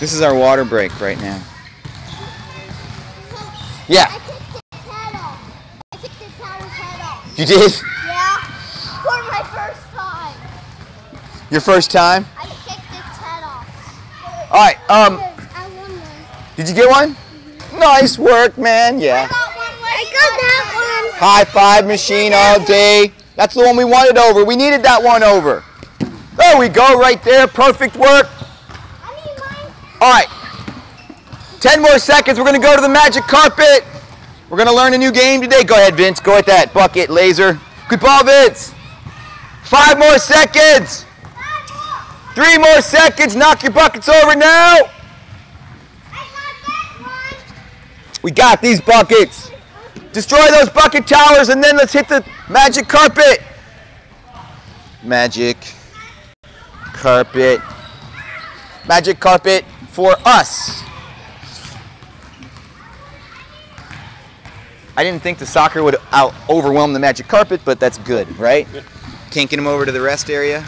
This is our water break right now. Yeah, I kicked his head off. I kicked his tatter's head off. you did? Yeah, for my first time. Your first time? I kicked his head off. All right, um, I won one. did you get one? Nice work, man. I Yeah. got one. I got that one. High five machine all day. That's the one we wanted over. We needed that one over. There we go, right there. Perfect work. All right. 10 more seconds. We're to go to the magic carpet. We're to learn a new game today. Go ahead, Vince. Go at that. Bucket, laser. Good ball, Vince. Five more seconds. Three more seconds. Knock your buckets over now. We got these buckets. Destroy those bucket towers and then let's hit the magic carpet. Magic carpet. Magic carpet for us. I didn't think the soccer would out overwhelm the magic carpet, but that's good, right? Can't get them over to the rest area.